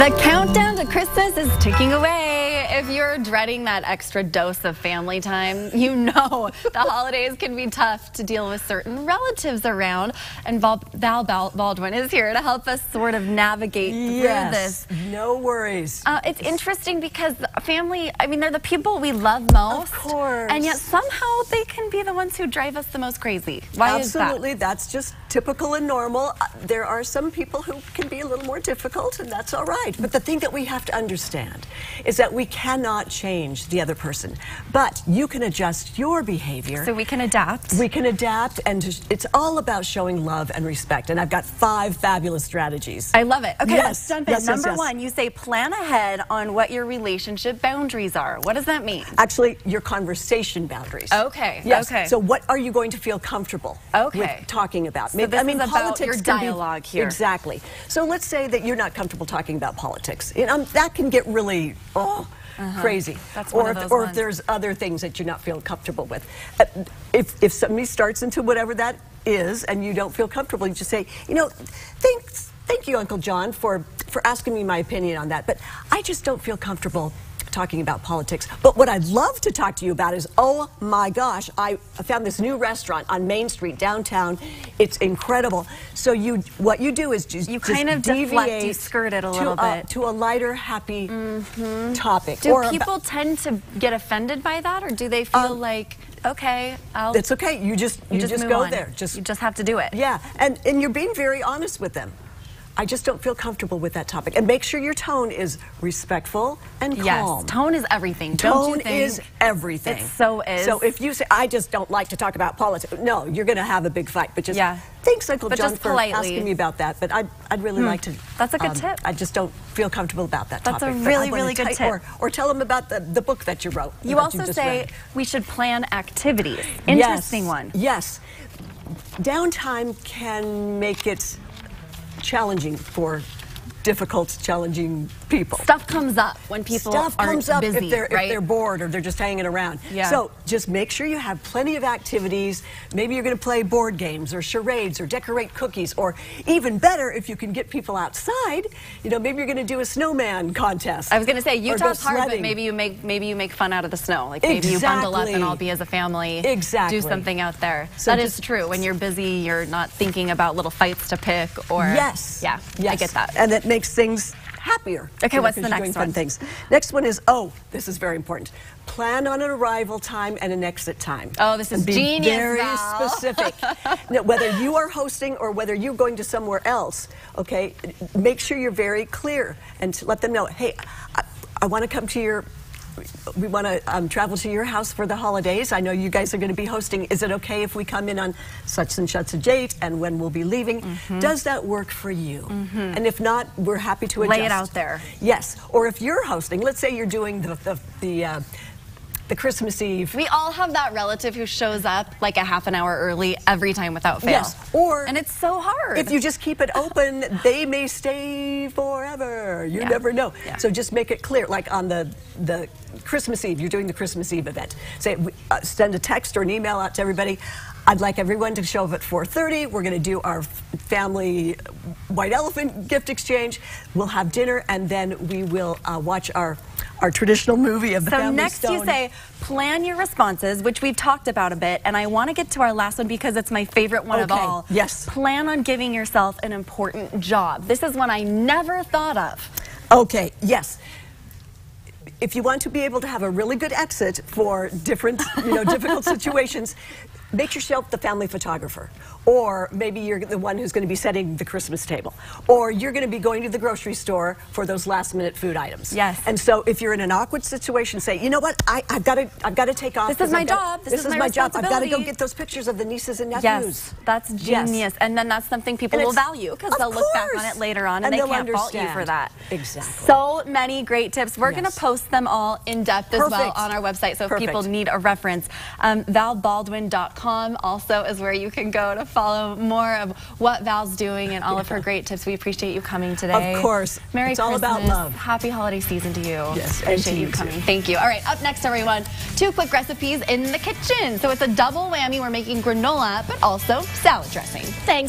The countdown to Christmas is ticking away. If you're dreading that extra dose of family time, you know the holidays can be tough to deal with certain relatives around. And Val, Val Baldwin is here to help us sort of navigate yes, through this. No worries. Uh, it's interesting because family, I mean, they're the people we love most. Of course. And yet somehow they can be the ones who drive us the most crazy. Why Absolutely. is that? That's just typical and normal. Uh, there are some people who can be a little more difficult, and that's all right. But the thing that we have to understand is that we cannot change the other person, but you can adjust your behavior. So we can adapt. We can adapt, and it's all about showing love and respect. And I've got five fabulous strategies. I love it. Okay, yes. let's jump in. Yes, Number yes, one, you say plan ahead on what your relationship boundaries are. What does that mean? Actually, your conversation boundaries. Okay. Yes. Okay. So what are you going to feel comfortable Okay. with talking about? So this I mean, is about politics your can be- dialogue here. Exactly. So let's say that you're not comfortable talking about politics. You know, that can get really oh, crazy. Uh-huh. That's or if, or if there's other things that you're not feeling comfortable with. Uh, If if somebody starts into whatever that is and you don't feel comfortable, you just say, you know, thanks, thank you, Uncle John, for for asking me my opinion on that, but I just don't feel comfortable talking about politics. But what I'd love to talk to you about is, oh my gosh, I found this new restaurant on Main Street downtown. It's incredible. So you, what you do is just You just kind of deflect, you deviate skirt it a to little bit. to a lighter, happy topic. Do or people tend to get offended by that, or do they feel Um, like, okay, I'll it's okay. You just you, just, move go on. there. Just you just have to do it. Yeah, and, and you're being very honest with them. I just don't feel comfortable with that topic. And make sure your tone is respectful and Yes, calm. tone is everything. Don't Tone you think? is everything. It so is. So if you say, I just don't like to talk about politics, no, you're going to have a big fight. But just, Yeah. thanks, Uncle But John, for asking me about that. But I'd, I'd really like to. um, That's a good tip. I just don't feel comfortable about that That's a topic. but I really, really good tip. Or, or tell them about the, the book that you wrote. You also just say read. we should plan activities. Interesting yes. one. Yes. Downtime can make it challenging for difficult, challenging people. Stuff comes up when people Stuff comes up busy, if they're right? if they're bored or they're just hanging around. Yeah. So just make sure you have plenty of activities. Maybe you're going to play board games or charades or decorate cookies or even better if you can get people outside. You know, maybe you're going to do a snowman contest. I was going to say Utah's hard, but maybe you make maybe you make fun out of the snow. Like maybe you bundle up and all be as a family. Exactly. Do something out there. So that is just- true. When you're busy, you're not thinking about little fights to pick or. Yes. Yeah. Yes. I get that. And it makes things happier. Okay, know, the next doing fun one? things. Next one is oh, this is very important. Plan on an arrival time and an exit time. Oh, this is And be genius, Very Val. specific. Now, whether you are hosting or whether you're going to somewhere else, okay, make sure you're very clear and to let them know, hey, I, I want to come to your we want to um, travel to your house for the holidays. I know you guys are going to be hosting. Is it okay if we come in on such and such a date and when we'll be leaving? Mm-hmm. Does that work for you? And if not, we're happy to adjust. Lay it out there. Yes. Or if you're hosting, let's say you're doing the the the, uh, the Christmas Eve. We all have that relative who shows up like a half an hour early every time without fail. Yes, or and it's so hard. If you just keep it open, they may stay forever. You Yeah. never know. Yeah. So just make it clear, like on the the Christmas Eve, you're doing the Christmas Eve event. Say, uh, send a text or an email out to everybody. I'd like everyone to show up at 4:30. We're going to do our family white elephant gift exchange. We'll have dinner, and then we will uh, watch our our traditional movie of the So family next you say plan your responses, which we've talked about a bit, and I want to get to our last one because it's my favorite one of Okay, all. yes. Plan on giving yourself an important job. This is one I never thought of. Okay, yes. If you want to be able to have a really good exit for different, you know, difficult situations, make yourself the family photographer. Or maybe you're the one who's going to be setting the Christmas table. Or you're going to be going to the grocery store for those last minute food items. Yes. And so if you're in an awkward situation, say, you know what, I, I've got to I've got to take off. This is my got- job. This is my job. I've got to go get those pictures of the nieces and nephews. Yes, that's Yes. genius. And then that's something people will value because they'll look back on it later on and, And they can't fault you for that. Exactly. So many great tips. We're going to post them all in depth as well on our website. So if Perfect. people need a reference, um, valbaldwin.com also is where you can go to follow more of what Val's doing and all of her great tips. We appreciate you coming today. Of course. Merry It's all about love. Happy holiday season to you. Yes, and Appreciate to you you too. Thank you. All right, up next, everyone, two quick recipes in the kitchen. So it's a double whammy. We're making granola, but also salad dressing. Thanks.